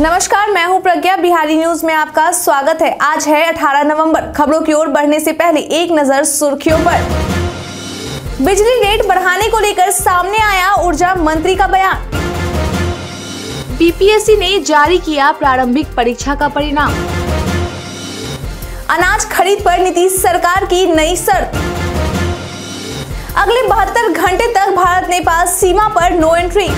नमस्कार, मैं हूँ प्रज्ञा। बिहारी न्यूज़ में आपका स्वागत है। आज है 18 नवंबर। खबरों की ओर बढ़ने से पहले एक नज़र सुर्खियों पर। बिजली रेट बढ़ाने को लेकर सामने आया ऊर्जा मंत्री का बयान। बीपीएससी ने जारी किया प्रारंभिक परीक्षा का परिणाम। अनाज खरीद पर नीतीश सरकार की नई शर्त अगले बहत्तर घंटे तक भारत नेपाल सीमा पर नो एंट्री।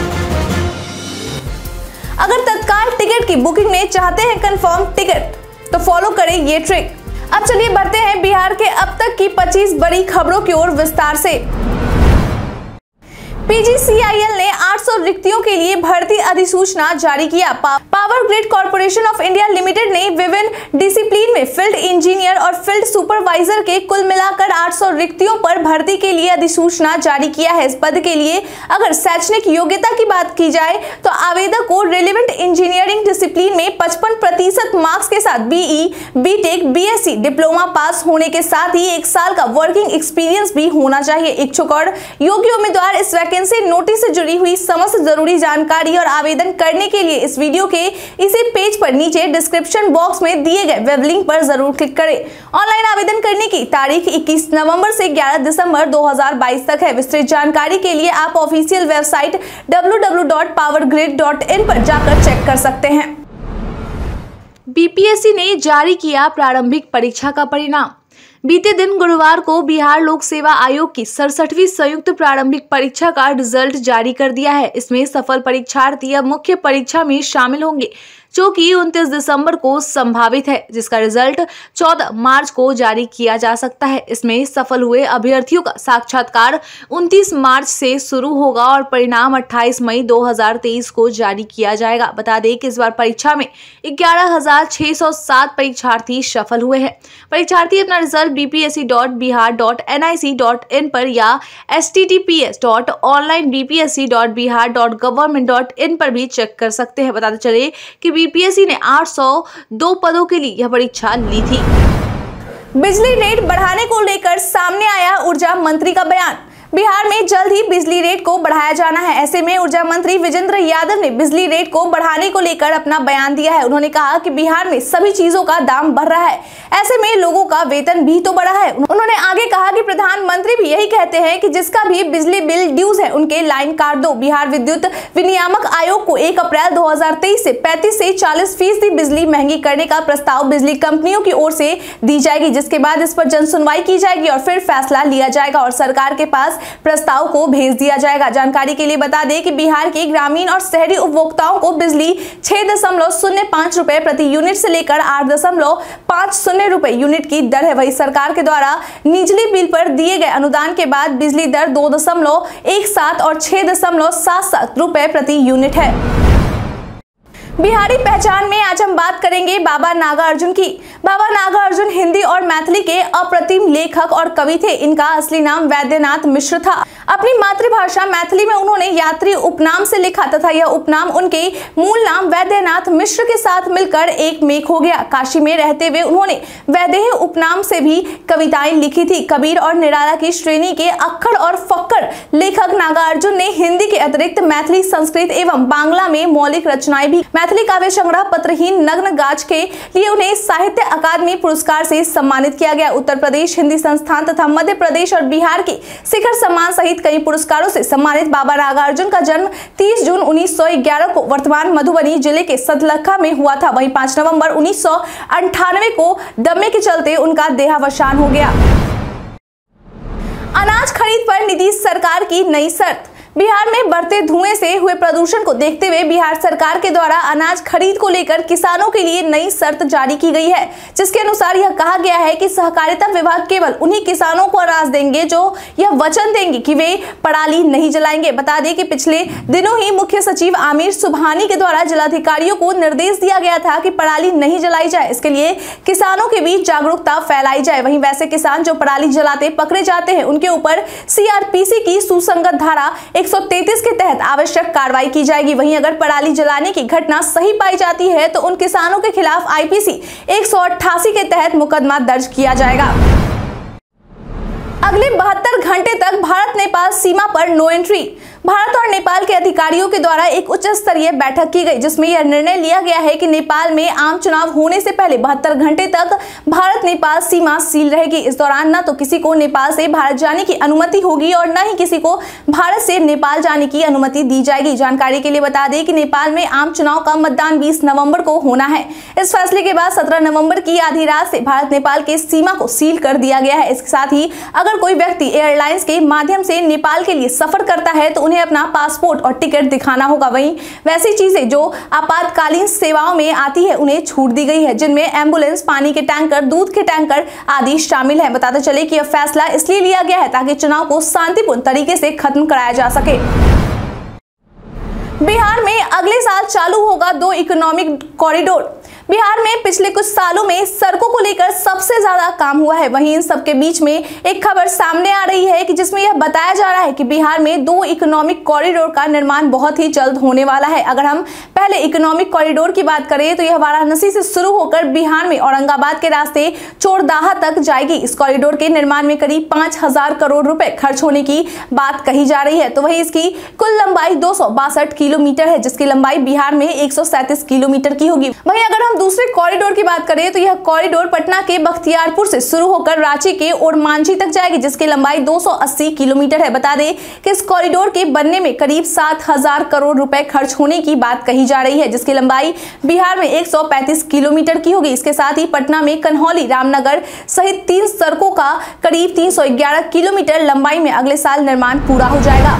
अगर तत्काल टिकट की बुकिंग में चाहते हैं कंफर्म टिकट तो फॉलो करें ये ट्रिक अब चलिए बढ़ते हैं बिहार के अब तक की 25 बड़ी खबरों की ओर विस्तार से। पीजीसीआईएल ने 800 रिक्तियों के लिए भर्ती अधिसूचना जारी किया। Power grid corporation of India limited ने विभिन्न डिसिप्लिन में फ़ील्ड इंजीनियर और फ़ील्ड सुपरवाइजर के कुल मिलाकर 800 रिक्तियों पर भर्ती के लिए अधिसूचना जारी किया है। इस पद के लिए अगर शैक्षणिक योग्यता की बात की जाए तो आवेदक को रिलेवेंट इंजीनियरिंग डिसिप्लिन में पचपन प्रतिशत मार्क्स के साथ BE BTech BSc diploma pass होने के साथ ही एक साल का वर्किंग एक्सपीरियंस भी होना चाहिए। इच्छुक और योग्य उम्मीदवार इस वैकेंसी नोटिस से जुड़ी हुई समस्त ज़रूरी जानकारी और आवेदन करने के लिए इस वीडियो के इसी पेज पर नीचे डिस्क्रिप्शन बॉक्स में दिए गए वेब लिंक पर ज़रूर क्लिक करें। ऑनलाइन आवेदन करने की तारीख 21 नवंबर से 11 दिसंबर 2022 तक है। विस्तृत जानकारी के लिए आप ऑफिशियल वेबसाइट www.powergrid.in पर जाकर चेक कर सकते हैं। बीपीएससी ने जारी किया प्रारंभिक परीक्षा का परिणाम। बीते दिन गुरुवार को बिहार लोक सेवा आयोग की सड़सठवीं संयुक्त प्रारंभिक परीक्षा का रिज़ल्ट जारी कर दिया है। इसमें सफल परीक्षार्थी अब मुख्य परीक्षा में शामिल होंगे। जो कि 29 दिसंबर को संभावित है जिसका रिज़ल्ट 14 मार्च को जारी किया जा सकता है। इसमें सफल हुए अभ्यर्थियों का साक्षात्कार 29 मार्च से शुरू होगा और परिणाम 28 मई 2023 को जारी किया जाएगा। बता दें कि इस बार परीक्षा में 11,607 परीक्षार्थी सफल हुए हैं। परीक्षार्थी अपना result BPSC dot Bihar dot N I C dot in पर या S T dot online BPSC dot Bihar dot government dot in पर भी चेक कर सकते हैं। बताते चले कि बीपीएससी ने 802 पदों के लिए यह परीक्षा ली थी। बिजली रेट बढ़ाने को लेकर सामने आया ऊर्जा मंत्री का बयान। बिहार में जल्द ही बिजली रेट को बढ़ाया जाना है। ऐसे में ऊर्जा मंत्री विजेंद्र यादव ने बिजली रेट को बढ़ाने को लेकर अपना बयान दिया है। उन्होंने कहा कि बिहार में सभी चीज़ों का दाम बढ़ रहा है। ऐसे में लोगों का वेतन भी तो बढ़ा है। उन्होंने आगे कहा कि प्रधानमंत्री भी यही कहते हैं कि जिसका भी बिजली बिल ड्यूज है, उनके लाइन काट दो। बिहार विद्युत विनियामक आयोग को एक अप्रैल दो हज़ार तेईस से पैंतीस से चालीस फ़ीसदी बिजली महँगी करने का प्रस्ताव बिजली कंपनियों की ओर से दी जाएगी, जिसके बाद इस पर जन सुनवाई की जाएगी और फिर फैसला लिया जाएगा और सरकार के पास प्रस्ताव को भेज दिया जाएगा। जानकारी के लिए बता दें कि बिहार के ग्रामीण और शहरी उपभोक्ताओं को बिजली छह दशमलव शून्य पाँच रुपए प्रति यूनिट से लेकर आठ दशमलव पाँच शून्य रुपए यूनिट की दर है। वही सरकार के द्वारा निचली बिल पर दिए गए अनुदान के बाद बिजली दर दो दशमलव एक सात और छह दशमलव सात सात रुपए प्रति यूनिट है। बिहारी पहचान में आज हम बात करेंगे बाबा नागार्जुन की। बाबा नागार्जुन हिंदी और मैथिली के अप्रतिम लेखक और कवि थे। इनका असली नाम वैद्यनाथ मिश्र था। अपनी मातृभाषा मैथिली में उन्होंने यात्री उपनाम से लिखा तथा यह उपनाम उनके मूल नाम वैद्यनाथ मिश्र के साथ मिलकर एक मेक हो गया। काशी में रहते हुए उन्होंने वैदेह उपनाम से भी कविताएँ लिखी थी। कबीर और निराला की श्रेणी के अक्खड़ और फक्कर लेखक नागार्जुन ने हिंदी के अतिरिक्त मैथिली संस्कृत एवं बांग्ला में मौलिक रचनाएँ भी काव्य संग्रह पत्रहीन नग्न गाज के लिए उन्हें साहित्य अकादमी पुरस्कार से सम्मानित किया गया। उत्तर प्रदेश हिंदी संस्थान तथा मध्य प्रदेश और बिहार के शिखर सम्मान सहित कई पुरस्कारों से सम्मानित बाबा नागार्जुन का जन्म 30 जून 1911 को वर्तमान मधुबनी ज़िले के सदलखा में हुआ था। वहीं 5 नवंबर उन्नीस को दमे के चलते उनका देहावसान हो गया। अनाज खरीद पर नीतीश सरकार की नई शर्त बिहार में बढ़ते धुएँ से हुए प्रदूषण को देखते हुए बिहार सरकार के द्वारा अनाज खरीद को लेकर किसानों के लिए नई शर्त जारी की गई है, जिसके अनुसार यह कहा गया है कि सहकारिता विभाग केवल उन्हीं किसानों को अनाज देंगे जो यह वचन देंगे कि वे पराली नहीं जलाएँगे। बता दें कि पिछले दिनों ही मुख्य सचिव आमिर सुबहानी के द्वारा जिलाधिकारियों को निर्देश दिया गया था कि पराली नहीं जलाई जाए, इसके लिए किसानों के बीच जागरूकता फैलाई जाए। वहीं वैसे किसान जो पराली जलाते, पकड़े जाते हैं, उनके ऊपर सीआरपीसी की सुसंगत धारा 133 के तहत आवश्यक कार्रवाई की जाएगी। वहीं अगर पराली जलाने की घटना सही पाई जाती है तो उन किसानों के खिलाफ आईपीसी एक सौ अट्ठासी के तहत मुकदमा दर्ज किया जाएगा। अगले बहत्तर घंटे तक भारत नेपाल सीमा पर नो एंट्री भारत और नेपाल के अधिकारियों के द्वारा एक उच्च स्तरीय बैठक की गई, जिसमें यह निर्णय लिया गया है कि नेपाल में आम चुनाव होने से पहले बहत्तर घंटे तक भारत नेपाल सीमा सील रहेगी। इस दौरान न तो किसी को नेपाल से भारत जाने की अनुमति होगी और न ही किसी को भारत से नेपाल जाने की अनुमति दी जाएगी। जानकारी के लिए बता दें कि नेपाल में आम चुनाव का मतदान बीस नवंबर को होना है। इस फैसले के बाद सत्रह नवंबर की आधी रात से भारत नेपाल के सीमा को सील कर दिया गया है। इसके साथ ही अगर कोई व्यक्ति एयरलाइंस के माध्यम से नेपाल के लिए सफ़र करता है तो उन्हें अपना पासपोर्ट और टिकट दिखाना होगा। वहीं वैसी चीज़ें जो आपातकालीन सेवाओं में आती है, उन्हें छूट दी गई है, जिनमें एंबुलेंस, पानी के टैंकर, दूध के टैंकर आदि शामिल है। बताते चले कि यह फैसला इसलिए लिया गया है ताकि चुनाव को शांतिपूर्ण तरीके से खत्म कराया जा सके। बिहार में अगले साल चालू होगा दो इकोनॉमिक कॉरिडोर। बिहार में पिछले कुछ सालों में सड़कों को लेकर सबसे ज़्यादा काम हुआ है। वहीं इन सबके बीच में एक खबर सामने आ रही है कि जिसमें यह बताया जा रहा है कि बिहार में दो इकोनॉमिक कॉरिडोर का निर्माण बहुत ही जल्द होने वाला है। अगर हम पहले इकोनॉमिक कॉरिडोर की बात करें तो यह वाराणसी से शुरू होकर बिहार में औरंगाबाद के रास्ते चोरदाहा तक जाएगी। इस कॉरिडोर के निर्माण में करीब पाँच हज़ार करोड़ रुपए खर्च होने की बात कही जा रही है। तो वही इसकी कुल लंबाई दो सौ बासठ किलोमीटर है, जिसकी लंबाई बिहार में एक सौ सैंतीस किलोमीटर की होगी। वही अगर हम दूसरे कॉरिडोर की बात करें तो यह कॉरिडोर पटना के बख्तियारपुर से शुरू होकर रांची के और मांझी तक जाएगी, जिसकी लंबाई 280 किलोमीटर है। बता दें कि इस कॉरिडोर के बनने में करीब सात हज़ार करोड़ रुपए खर्च होने की बात कही जा रही है, जिसकी लंबाई बिहार में 135 किलोमीटर की होगी। इसके साथ ही पटना में कन्हौली, रामनगर सहित तीन सड़कों का करीब 311 किलोमीटर लंबाई में अगले साल निर्माण पूरा हो जाएगा।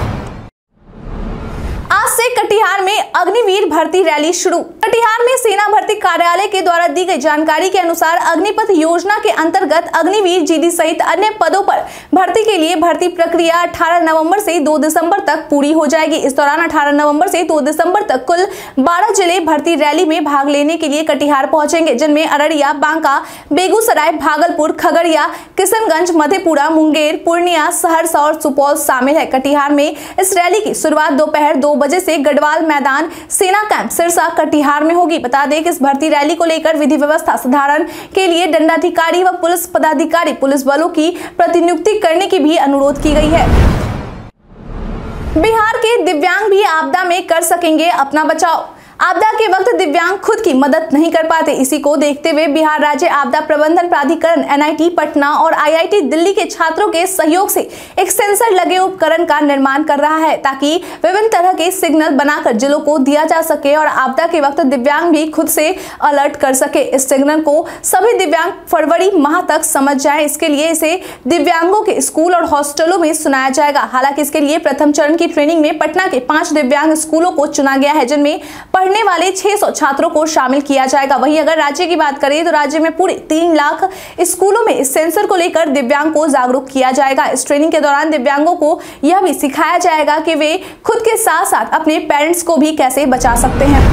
आज से कटिहार में अग्निवीर भर्ती रैली शुरू। कटिहार में सेना भर्ती कार्यालय के द्वारा दी गई जानकारी के अनुसार अग्निपथ योजना के अंतर्गत अग्निवीर जीडी सहित अन्य पदों पर भर्ती के लिए भर्ती प्रक्रिया 18 नवंबर से 2 दिसंबर तक पूरी हो जाएगी। इस दौरान 18 नवंबर से 2 दिसंबर तक कुल 12 ज़िले भर्ती रैली में भाग लेने के लिए कटिहार पहुँचेंगे, जिनमें अररिया, बांका, बेगूसराय, भागलपुर, खगड़िया, किशनगंज, मधेपुरा, मुंगेर, पूर्णिया, सहरसा और सुपौल शामिल है। कटिहार में इस रैली की शुरुआत दोपहर दो बजे से गढ़वाल मैदान सेना कैंप सिरसा कटिहार में होगी। बता दें कि इस भर्ती रैली को लेकर विधि व्यवस्था सुधारण के लिए दंडाधिकारी व पुलिस पदाधिकारी पुलिस बलों की प्रतिनियुक्ति करने की भी अनुरोध की गई है। बिहार के दिव्यांग भी आपदा में कर सकेंगे अपना बचाव। आपदा के वक्त दिव्यांग खुद की मदद नहीं कर पाते। इसी को देखते हुए बिहार राज्य आपदा प्रबंधन प्राधिकरण एनआईटी, पटना और आईआईटी दिल्ली के छात्रों के सहयोग से एक सेंसर लगे उपकरण का निर्माण कर रहा है ताकि विभिन्न तरह के सिग्नल बनाकर जिलों को दिया जा सके और आपदा के वक्त दिव्यांग भी खुद से अलर्ट कर सके। इस सिग्नल को सभी दिव्यांग फरवरी माह तक समझ जाए। इसके लिए इसे दिव्यांगों के स्कूल और हॉस्टलों में सुनाया जाएगा। हालाँकि इसके लिए प्रथम चरण की ट्रेनिंग में पटना के पाँच दिव्यांग स्कूलों को चुना गया है, जिनमें पढ़ने वाले 600 छात्रों को शामिल किया जाएगा। वहीं अगर राज्य की बात करें तो राज्य में पूरे तीन लाख स्कूलों में सेंसर को लेकर दिव्यांग को जागरूक किया जाएगा। इस ट्रेनिंग के दौरान दिव्यांगों को यह भी सिखाया जाएगा कि वे खुद के साथ साथ अपने पेरेंट्स को भी कैसे बचा सकते हैं।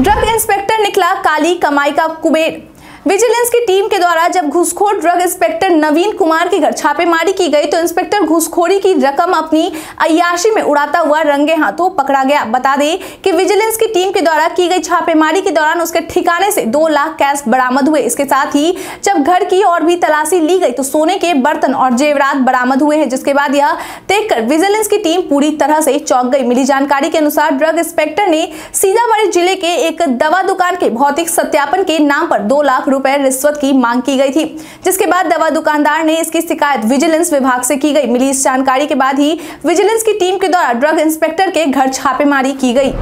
ड्रग इंस्पेक्टर निकला काली कमाई का कुबेर। विजिलेंस की टीम के द्वारा जब घुसखोर ड्रग इंस्पेक्टर नवीन कुमार के घर छापेमारी की गई तो इंस्पेक्टर घुसखोरी की रकम अपनी अयाशी में उड़ाता हुआ रंगे हाथों पकड़ा गया। बता दें कि विजिलेंस की टीम के द्वारा की गई छापेमारी के दौरान उसके ठिकाने से दो लाख कैश बरामद हुए। इसके साथ ही जब घर की और भी तलाशी ली गई तो सोने के बर्तन और जेवरात बरामद हुए हैं। जिसके बाद यह देखकर विजिलेंस की टीम पूरी तरह से चौंक गई। मिली जानकारी के अनुसार ड्रग इंस्पेक्टर ने सीतामढ़ी ज़िले के एक दवा दुकान के भौतिक सत्यापन के नाम पर दो लाख रुपए रिश्वत की मांग की गई थी, जिसके बाद दवा दुकानदार ने इसकी शिकायत विजिलेंस विभाग से की गई। मिली इस जानकारी के बाद ही विजिलेंस की टीम के द्वारा ड्रग इंस्पेक्टर के घर छापेमारी की गई।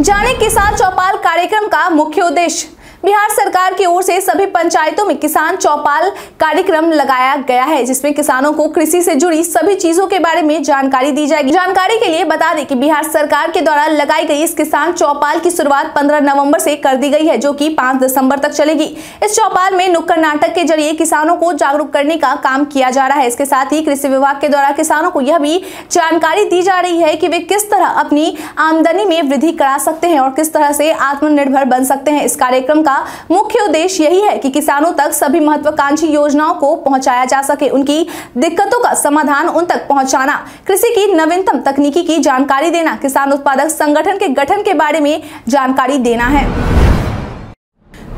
जाने किसान चौपाल कार्यक्रम का मुख्य उद्देश्य बिहार सरकार की ओर से सभी पंचायतों में किसान चौपाल कार्यक्रम लगाया गया है, जिसमें किसानों को कृषि से जुड़ी सभी चीज़ों के बारे में जानकारी दी जाएगी। जानकारी के लिए बता दें कि बिहार सरकार के द्वारा लगाई गई इस किसान चौपाल की शुरुआत 15 नवंबर से कर दी गई है, जो कि 5 दिसंबर तक चलेगी। इस चौपाल में नुक्कड़ नाटक के ज़रिए किसानों को जागरूक करने का काम किया जा रहा है। इसके साथ ही कृषि विभाग के द्वारा किसानों को यह भी जानकारी दी जा रही है कि वे किस तरह अपनी आमदनी में वृद्धि करा सकते हैं और किस तरह से आत्मनिर्भर बन सकते हैं। इस कार्यक्रम का का मुख्य उद्देश्य यही है कि किसानों तक सभी महत्वाकांक्षी योजनाओं को पहुँचाया जा सके। उनकी दिक्कतों का समाधान उन तक पहुंचाना, कृषि की नवीनतम तकनीकी की जानकारी देना, किसान उत्पादक संगठन के गठन के बारे में जानकारी देना है।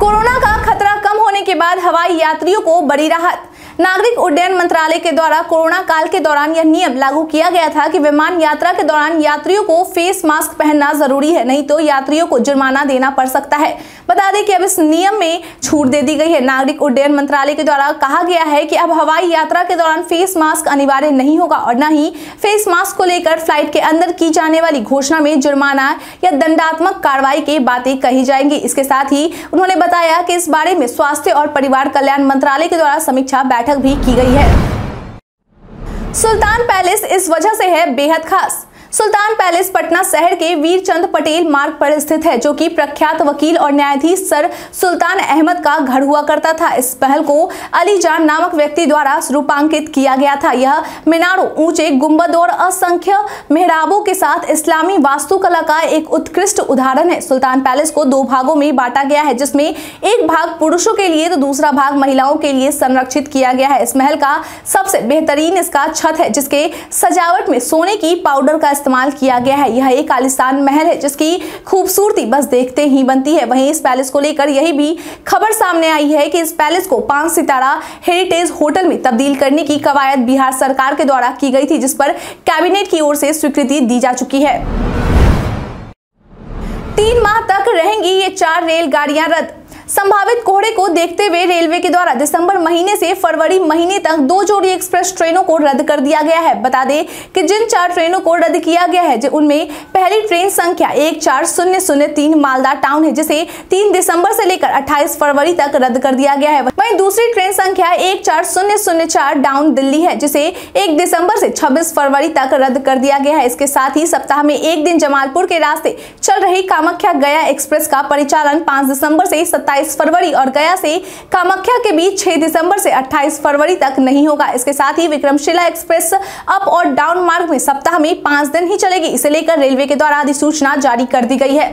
कोरोना का खतरा कम होने के बाद हवाई यात्रियों को बड़ी राहत नागरिक उड्डयन मंत्रालय के द्वारा कोरोना काल के दौरान यह नियम लागू किया गया था कि विमान यात्रा के दौरान यात्रियों को फेस मास्क पहनना ज़रूरी है, नहीं तो यात्रियों को जुर्माना देना पड़ सकता है। बता दें कि अब इस नियम में छूट दे दी गई है। नागरिक उड्डयन मंत्रालय के द्वारा कहा गया है कि अब हवाई यात्रा के दौरान फेस मास्क अनिवार्य नहीं होगा और न ही फेस मास्क को लेकर फ़्लाइट के अंदर की जाने वाली घोषणा में जुर्माना या दंडात्मक कार्रवाई की बातें कही जाएँगी। इसके साथ ही उन्होंने बताया कि इस बारे में स्वास्थ्य और परिवार कल्याण मंत्रालय के द्वारा समीक्षा बैठक भी की गई है। सुल्तान पैलेस इस वजह से है बेहद खास। सुल्तान पैलेस, पटना शहर के वीरचंद पटेल मार्ग पर स्थित है, जो कि प्रख्यात वकील और न्यायाधीश सर सुल्तान अहमद का घर हुआ करता था। इस पहल को अली जान नामक व्यक्ति द्वारा रूपांकित किया गया था। यह मीनारों ऊँचे गुंबद और असंख्य मेहराबों के साथ इस्लामी वास्तुकला का एक उत्कृष्ट उदाहरण है। सुल्तान पैलेस को दो भागों में बांटा गया है, जिसमें एक भाग पुरुषों के लिए तो दूसरा भाग महिलाओं के लिए संरक्षित किया गया है। इस महल का सबसे बेहतरीन इसका छत है, जिसके सजावट में सोने की पाउडर का इस्तेमाल किया गया है। यह एक आलिशान महल है, जिसकी खूबसूरती बस देखते ही बनती है। वहीं इस पैलेस को लेकर यही भी खबर सामने आई है कि इस पैलेस को पाँच सितारा हेरिटेज होटल में तब्दील करने की कवायद बिहार सरकार के द्वारा की गई थी, जिस पर कैबिनेट की ओर से स्वीकृति दी जा चुकी है। तीन माह तक रहेंगी ये चार रेलगाड़ियाँ रद्द। संभावित कोहरे को देखते हुए रेलवे के द्वारा दिसंबर महीने से फरवरी महीने तक दो जोड़ी एक्सप्रेस ट्रेनों को रद्द कर दिया गया है। बता दें कि जिन चार ट्रेनों को रद्द किया गया है उनमें पहली ट्रेन संख्या एक चार शून्य शून्य तीन मालदा टाउन है, जिसे तीन दिसंबर से लेकर अट्ठाईस फरवरी तक रद्द कर दिया गया है। वहीं दूसरी ट्रेन संख्या एक चार शून्य शून्य चार डाउन दिल्ली है, जिसे एक दिसंबर से छब्बीस फरवरी तक रद्द कर दिया गया है। इसके साथ ही सप्ताह में एक दिन जमालपुर के रास्ते चल रही कामाख्या गया एक्सप्रेस का परिचालन पाँच दिसंबर से सत्ताईस 27 फरवरी और गया से कामाख्या के बीच 6 दिसंबर से 28 फरवरी तक नहीं होगा। इसके साथ ही विक्रमशिला एक्सप्रेस अप और डाउन मार्ग में सप्ताह में पाँच दिन ही चलेगी। इसे लेकर रेलवे के द्वारा अधिसूचना जारी कर दी गई है।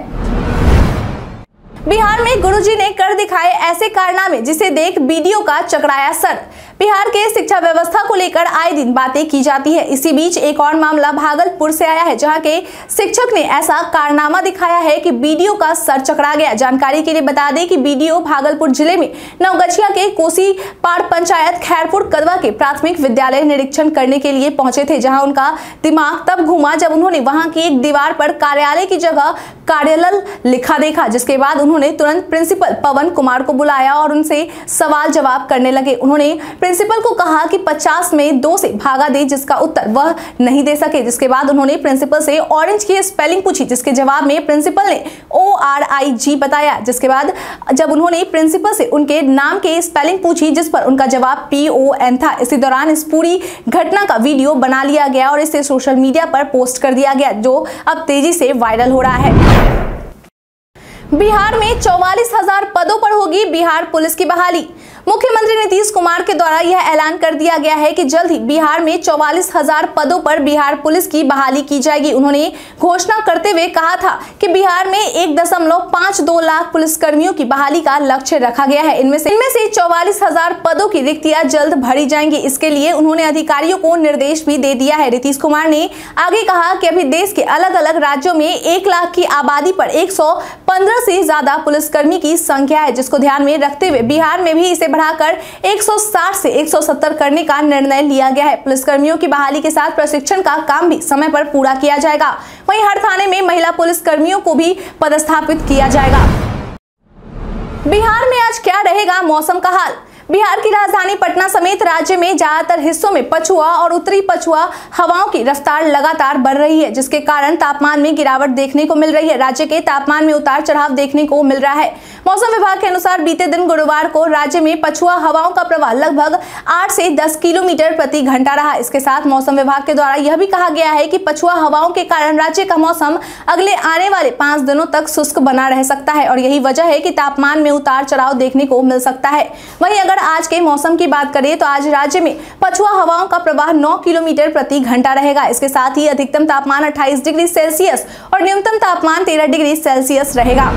बिहार में गुरुजी ने कर दिखाए ऐसे कारनामे, जिसे देख बीडीओ का चकराया सर। बिहार के शिक्षा व्यवस्था को लेकर आए दिन बातें की जाती है। इसी बीच एक और मामला भागलपुर से आया है, जहाँ के शिक्षक ने ऐसा कारनामा दिखाया है कि बीडीओ का सर चकरा गया। जानकारी के लिए बता दें कि बीडीओ भागलपुर ज़िले में नवगछिया के कोसी पाड़ पंचायत खैरपुर कदवा के प्राथमिक विद्यालय निरीक्षण करने के लिए पहुँचे थे, जहाँ उनका दिमाग तब घूमा जब उन्होंने वहाँ की एक दीवार पर कार्यालय की जगह कार्यालय लिखा देखा, जिसके बाद उन्होंने तुरंत प्रिंसिपल पवन कुमार को बुलाया और उनसे सवाल जवाब करने लगे। उन्होंने प्रिंसिपल को कहा कि 50 में दो से भागा दे, जिसका उत्तर वह नहीं दे सके। जिसके बाद उन्होंने प्रिंसिपल से ऑरेंज की स्पेलिंग पूछी, जिसके जवाब में प्रिंसिपल ने ओ आर आई जी बताया। जिसके बाद जब उन्होंने प्रिंसिपल से उनके नाम के स्पेलिंग पूछी, जिस पर उनका जवाब पी ओ एन था, इसी दौरान इस पूरी घटना का वीडियो बना लिया गया और इसे सोशल मीडिया पर पोस्ट कर दिया गया, जो अब तेज़ी से वायरल हो रहा है। बिहार में चौवालीस हज़ार पदों पर होगी बिहार पुलिस की बहाली। मुख्यमंत्री नीतीश कुमार के द्वारा यह ऐलान कर दिया गया है कि जल्द ही बिहार में चौवालीस हज़ार पदों पर बिहार पुलिस की बहाली की जाएगी। उन्होंने घोषणा करते हुए कहा था कि बिहार में एक दशमलव पाँच दो लाख पुलिसकर्मियों की बहाली का लक्ष्य रखा गया है। इनमें से इनमें से चौवालीस हज़ार पदों की रिक्तियाँ जल्द भरी जाएँगी। इसके लिए उन्होंने अधिकारियों को निर्देश भी दे दिया है। नीतीश कुमार ने आगे कहा कि अभी देश के अलग अलग राज्यों में एक लाख की आबादी पर एक सौ पंद्रह से ज़्यादा पुलिसकर्मी की संख्या है, जिसको ध्यान में रखते हुए बिहार में भी इसे बढ़ाकर 160 से 170 करने का निर्णय लिया गया है। पुलिसकर्मियों की बहाली के साथ प्रशिक्षण का काम भी समय पर पूरा किया जाएगा। वहीं हर थाने में महिला पुलिसकर्मियों को भी पदस्थापित किया जाएगा। बिहार में आज क्या रहेगा मौसम का हाल? बिहार की राजधानी पटना समेत राज्य में ज़्यादातर हिस्सों में पछुआ और उत्तरी पछुआ हवाओं की रफ्तार लगातार बढ़ रही है, जिसके कारण तापमान में गिरावट देखने को मिल रही है। राज्य के तापमान में उतार चढ़ाव देखने को मिल रहा है। मौसम विभाग के अनुसार बीते दिन गुरुवार को राज्य में पछुआ हवाओं का प्रवाह लगभग आठ से दस किलोमीटर प्रति घंटा रहा। इसके साथ मौसम विभाग के द्वारा यह भी कहा गया है कि पछुआ हवाओं के कारण राज्य का मौसम अगले आने वाले पाँच दिनों तक शुष्क बना रह सकता है और यही वजह है कि तापमान में उतार चढ़ाव देखने को मिल सकता है। वहीं अगर आज के मौसम की बात करें तो आज राज्य में पछुआ हवाओं का प्रवाह 9 किलोमीटर प्रति घंटा रहेगा। इसके साथ ही अधिकतम तापमान 28 डिग्री सेल्सियस और न्यूनतम तापमान 13 डिग्री सेल्सियस रहेगा।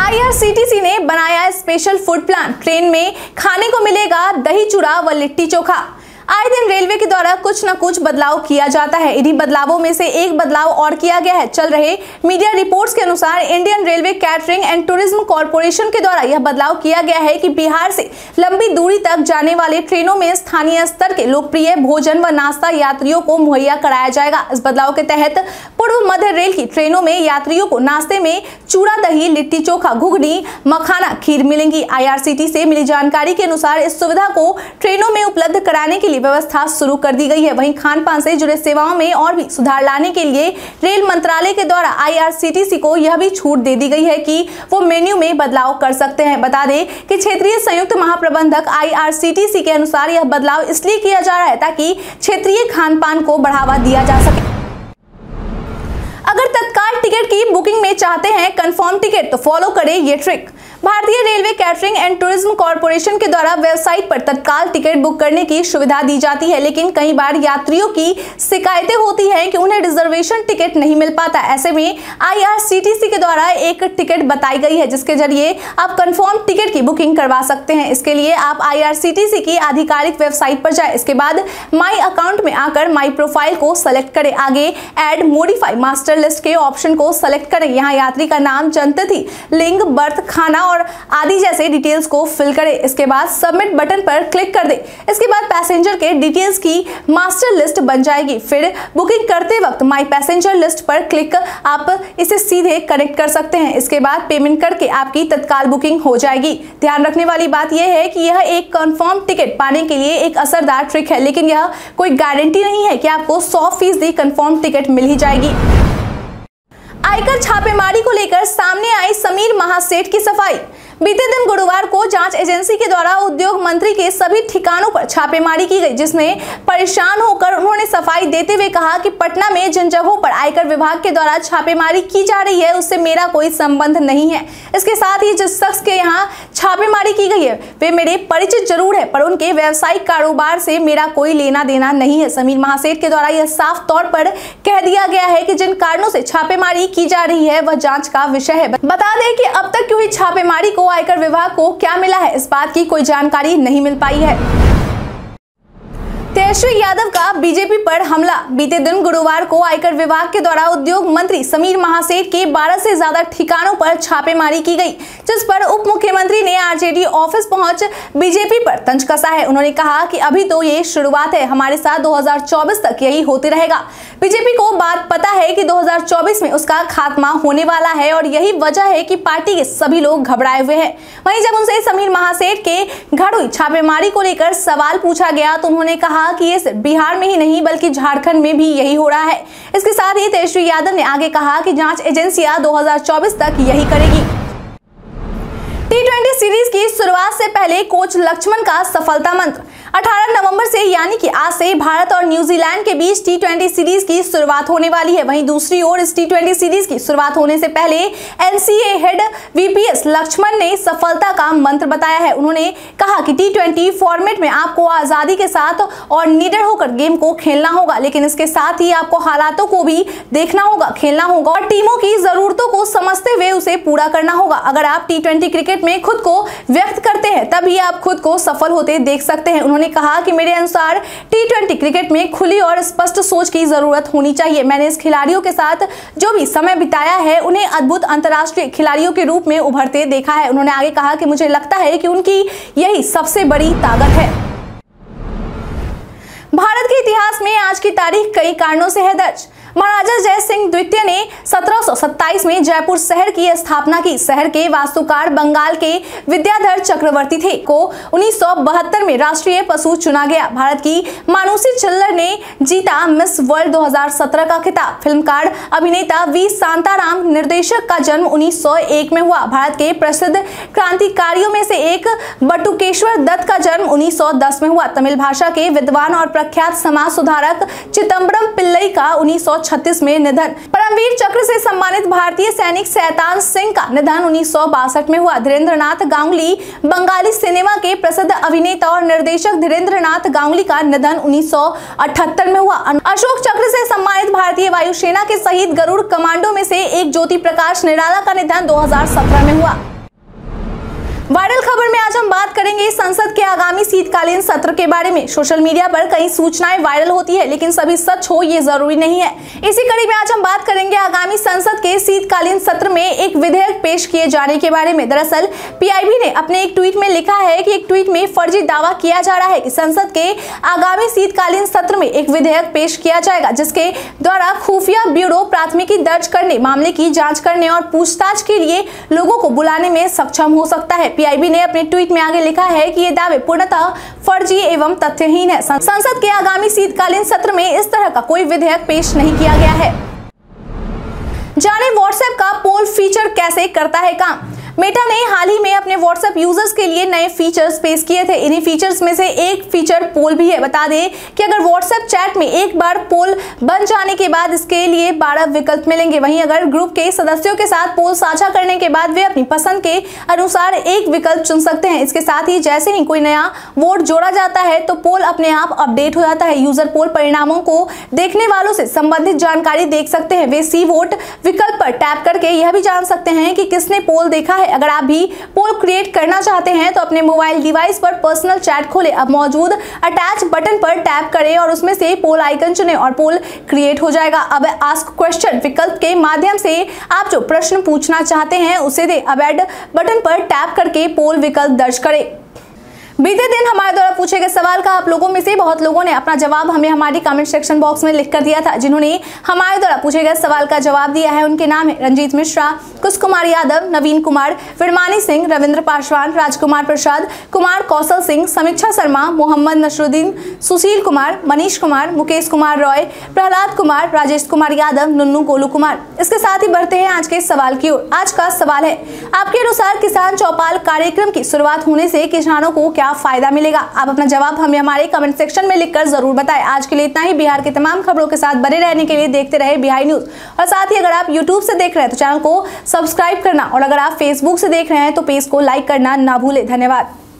आईआरसीटीसी ने बनाया स्पेशल फ़ूड प्लान ट्रेन में खाने को मिलेगा दही चूड़ा व लिट्टी चोखा। आए दिन रेलवे के द्वारा कुछ न कुछ बदलाव किया जाता है। इन्हीं बदलावों में से एक बदलाव और किया गया है। चल रहे मीडिया रिपोर्ट्स के अनुसार Indian railway catering and tourism corporation के द्वारा यह बदलाव किया गया है कि बिहार से लंबी दूरी तक जाने वाले ट्रेनों में स्थानीय स्तर के लोकप्रिय भोजन व नाश्ता यात्रियों को मुहैया कराया जाएगा। इस बदलाव के तहत पूर्व मध्य रेल की ट्रेनों में यात्रियों को नाश्ते में चूड़ा, दही, लिट्टी, चोखा घुगनी मखाना खीर मिलेंगी। आईआरसीटी से मिली जानकारी के अनुसार इस सुविधा को ट्रेनों में उपलब्ध कराने के लिए व्यवस्था शुरू कर दी गई है। वहीं खान पान से जुड़े सेवाओं में और भी सुधार लाने के लिए रेल मंत्रालय के द्वारा आईआरसीटीसी को यह भी छूट दे दी गई है कि वो मेन्यू में बदलाव कर सकते हैं। बता दें कि क्षेत्रीय संयुक्त महाप्रबंधक आईआरसीटीसी के अनुसार यह बदलाव इसलिए किया जा रहा है ताकि क्षेत्रीय खान को बढ़ावा दिया जा सके। अगर तत्काल टिकट की बुकिंग में चाहते हैं कंफर्म टिकट तो फॉलो करें ये ट्रिक। भारतीय railway catering and tourism corporation के द्वारा वेबसाइट पर तत्काल टिकट बुक करने की सुविधा दी जाती है, लेकिन कई बार यात्रियों की शिकायतें होती हैं कि उन्हें रिजर्वेशन टिकट नहीं मिल पाता। ऐसे में आईआरसीटीसी के द्वारा एक टिकट बताई गई है, जिसके ज़रिए आप कंफर्म टिकट की बुकिंग करवा सकते हैं। इसके लिए आप आईआरसीटीसी की आधिकारिक वेबसाइट पर जाए। इसके बाद माई अकाउंट में आकर माई प्रोफ़ाइल को सेलेक्ट करें। आगे एड मोडिफाई मास्टर लिस्ट के ऑप्शन को सेलेक्ट करें। यहाँ यात्री का नाम जनतिथि लिंग, बर्थ, खाना और आदि जैसे डिटेल्स को फिल करें। इसके बाद सबमिट बटन पर क्लिक कर दें। इसके बाद पैसेंजर के डिटेल्स की मास्टर लिस्ट बन जाएगी। फिर बुकिंग करते वक्त माई पैसेंजर लिस्ट पर क्लिक आप इसे सीधे कनेक्ट कर सकते हैं। इसके बाद पेमेंट करके आपकी तत्काल बुकिंग हो जाएगी। ध्यान रखने वाली बात यह है कि यह एक कंफर्म टिकट पाने के लिए एक असरदार ट्रिक है, लेकिन यह कोई गारंटी नहीं है कि आपको सौ फ़ीसदी कंफर्म टिकट मिल ही जाएगी। आयकर छापेमारी को लेकर सामने आई समीर महासेठ की सफ़ाई। बीते दिन गुरुवार को जाँच एजेंसी के द्वारा उद्योग मंत्री के सभी ठिकानों पर छापेमारी की गई, जिसमें परेशान होकर उन्होंने सफ़ाई देते हुए कहा कि पटना में जिन जगहों पर आयकर विभाग के द्वारा छापेमारी की जा रही है, उससे मेरा कोई संबंध नहीं है। इसके साथ ही जिस शख्स के यहाँ छापेमारी की गई है, वे मेरे परिचित ज़रूर है, पर उनके व्यवसायिक कारोबार से मेरा कोई लेना देना नहीं है। समीर महासेठ के द्वारा यह साफ़ तौर पर कह दिया गया है कि जिन कारणों से छापेमारी की जा रही है, वह जाँच का विषय है। बता दें कि अब तक की हुई छापेमारी को आयकर विभाग को क्या मिला है? इस बात की कोई जानकारी नहीं मिल पाई है। तेजस्वी यादव का बीजेपी पर हमला। बीते दिन गुरुवार को आयकर विभाग के द्वारा उद्योग मंत्री समीर महासेठ के 12 से ज़्यादा ठिकानों पर छापेमारी की गई, जिस पर उप मुख्यमंत्री ने आरजेडी ऑफ़िस पहुँच बीजेपी पर तंज कसा है। उन्होंने कहा कि अभी तो ये शुरुआत है। हमारे साथ 2024 तक यही होते रहेगा। बीजेपी को बात पता है कि 2024 में उसका खात्मा होने वाला है और यही वजह है कि पार्टी के सभी लोग घबराए हुए हैं। वहीं जब उनसे समीर महासेठ के घर हुई छापेमारी को लेकर सवाल पूछा गया तो उन्होंने कहा कि ये सिर्फ़ बिहार में ही नहीं, बल्कि झारखंड में भी यही हो रहा है। इसके साथ ही तेजस्वी यादव ने आगे कहा कि जाँच एजेंसियाँ 2024 तक यही करेगी। टी सीरीज़ की शुरुआत से पहले कोच लक्ष्मण का सफलता मंत्र 18 नवंबर से, यानी कि आज से भारत और न्यूजीलैंड के बीच टी सीरीज़ की शुरुआत होने वाली है। वहीं दूसरी ओर इस टी सीरीज़ की शुरुआत होने से पहले एनसीए हेड वीपीएस लक्ष्मण ने सफलता का मंत्र बताया है। उन्होंने कहा कि टी फॉर्मेट में आपको आज़ादी के साथ और निडर होकर गेम को खेलना होगा, लेकिन इसके साथ ही आपको हालातों को भी देखना होगा, खेलना होगा और टीमों की जरूरतों को समझते हुए उसे पूरा करना होगा। अगर आप टी क्रिकेट में खुद को व्यक्त करते हैं, तभी आप खुद को सफल होते देख सकते हैं। उन्होंने कहा कि मेरे अनुसार टी क्रिकेट में खुली और स्पष्ट सोच की ज़रूरत होनी चाहिए। मैंने इस खिलाड़ियों के साथ जो भी समय बिताया है, उन्हें अद्भुत अंतर्राष्ट्रीय खिलाड़ियों के रूप में उभरते देखा है। उन्होंने आगे कहा कि मुझे लगता है कि उनकी यही सबसे बड़ी ताकत है। भारत के इतिहास में आज की तारीख कई कारणों से है दर्ज। महाराजा जय सिंह द्वितीय ने 1727 में जयपुर शहर की स्थापना की। शहर के वास्तुकार बंगाल के विद्याधर चक्रवर्ती थे को 1972 में राष्ट्रीय पशु चुना गया। भारत की मानुसी चिल्लर ने जीता मिस वर्ल्ड 2017 का खिताब। फिल्मकार, अभिनेता वी शांताराम निर्देशक का जन्म 1901 में हुआ। भारत के प्रसिद्ध क्रांतिकारियों में से एक बटुकेश्वर दत्त का जन्म 1910 में हुआ। तमिल भाषा के विद्वान और प्रख्यात समाज सुधारक चिदम्बरम पिल्लई का उन्नीस 1936 में निधन। परमवीर चक्र से सम्मानित भारतीय सैनिक सैतान सिंह का निधन उन्नीस सौ बासठ में हुआ। धीरेन्द्र नाथ गांगुली, बंगाली सिनेमा के प्रसिद्ध अभिनेता और निर्देशक धीरेन्द्र नाथ गांगुली का निधन उन्नीस सौ अठहत्तर में हुआ। अशोक चक्र से सम्मानित भारतीय वायुसेना के शहीद गरुड़ कमांडो में से एक ज्योति प्रकाश निराला का निधन 2017 में हुआ। वायरल खबर में आज हम बात करेंगे संसद के आगामी शीतकालीन सत्र के बारे में। सोशल मीडिया पर कई सूचनाएँ वायरल होती है, लेकिन सभी सच हो, ये ज़रूरी नहीं है। इसी कड़ी में आज हम बात करेंगे आगामी संसद के शीतकालीन सत्र में एक विधेयक पेश किए जाने के बारे में। दरअसल, पीआईबी ने अपने एक ट्वीट में लिखा है कि एक ट्वीट में फर्जी दावा किया जा रहा है कि संसद के आगामी शीतकालीन सत्र में एक विधेयक पेश किया जाएगा, जिसके द्वारा खुफिया ब्यूरो प्राथमिकी दर्ज करने, मामले की जाँच करने और पूछताछ के लिए लोगों को बुलाने में सक्षम हो सकता है। पीआईबी ने अपने ट्वीट में आगे लिखा है कि ये दावे पूर्णतः फर्जी एवं तथ्यहीन है। संसद के आगामी शीतकालीन सत्र में इस तरह का कोई विधेयक पेश नहीं किया गया है। जाने व्हाट्सएप का पोल फीचर कैसे करता है काम। मेटा ने हाल ही में अपने व्हाट्सएप यूज़र्स के लिए नए फीचर्स पेश किए थे। इन्हीं फीचर्स में से एक फीचर पोल भी है। बता दें कि अगर व्हाट्सएप चैट में एक बार पोल बन जाने के बाद इसके लिए 12 विकल्प मिलेंगे। वहीं अगर ग्रुप के सदस्यों के साथ पोल साझा करने के बाद वे अपनी पसंद के अनुसार एक विकल्प चुन सकते हैं। इसके साथ ही जैसे ही कोई नया वोट जोड़ा जाता है तो पोल अपने आप अपडेट हो जाता है। यूज़र पोल परिणामों को देखने वालों से संबंधित जानकारी देख सकते हैं। वे सी वोट विकल्प पर टैप करके यह भी जान सकते हैं कि किसने पोल देखा है। है अगर आप भी पोल क्रिएट करना चाहते हैं तो अपने मोबाइल डिवाइस पर पर्सनल चैट खोले। अब मौजूद अटैच बटन पर टैप करें और उसमें से पोल आइकन चुने और पोल क्रिएट हो जाएगा। अब आस्क क्वेश्चन विकल्प के माध्यम से आप जो प्रश्न पूछना चाहते हैं, उसे दे। अब एड बटन पर टैप करके पोल विकल्प दर्ज करें। बीते दिन हमारे द्वारा पूछे गए सवाल का आप लोगों में से बहुत लोगों ने अपना जवाब हमें हमारी कमेंट सेक्शन बॉक्स में लिख कर दिया था, जिन्होंने हमारे द्वारा पूछे गए सवाल का जवाब दिया है। उनके नाम है रंजीत मिश्रा कुश कुमार यादव, नवीन कुमार, विरमानी सिंह, रविंद्र पासवान, राजकुमार प्रसाद, कुमार कौशल सिंह, समीक्षा शर्मा, मोहम्मद नसरुद्दीन, सुशील कुमार, मनीष कुमार, मुकेश कुमार रॉय, प्रहलाद कुमार, राजेश कुमार यादव, नुन्नू गोलू कुमार। इसके साथ ही बढ़ते हैं आज के सवाल की ओर। आज का सवाल है, आपके अनुसार किसान चौपाल कार्यक्रम की शुरुआत होने से किसानों को क्या फ़ायदा मिलेगा? आप अपना जवाब हमें हमारे कमेंट सेक्शन में लिखकर ज़रूर बताएँ। आज के लिए इतना ही। बिहार के तमाम खबरों के साथ बने रहने के लिए देखते रहे बिहार न्यूज़। और साथ ही अगर आप यूट्यूब से देख रहे हैं तो चैनल को सब्सक्राइब करना। और अगर आप फेसबुक से देख रहे हैं तो पेज को लाइक करना ना भूले। धन्यवाद।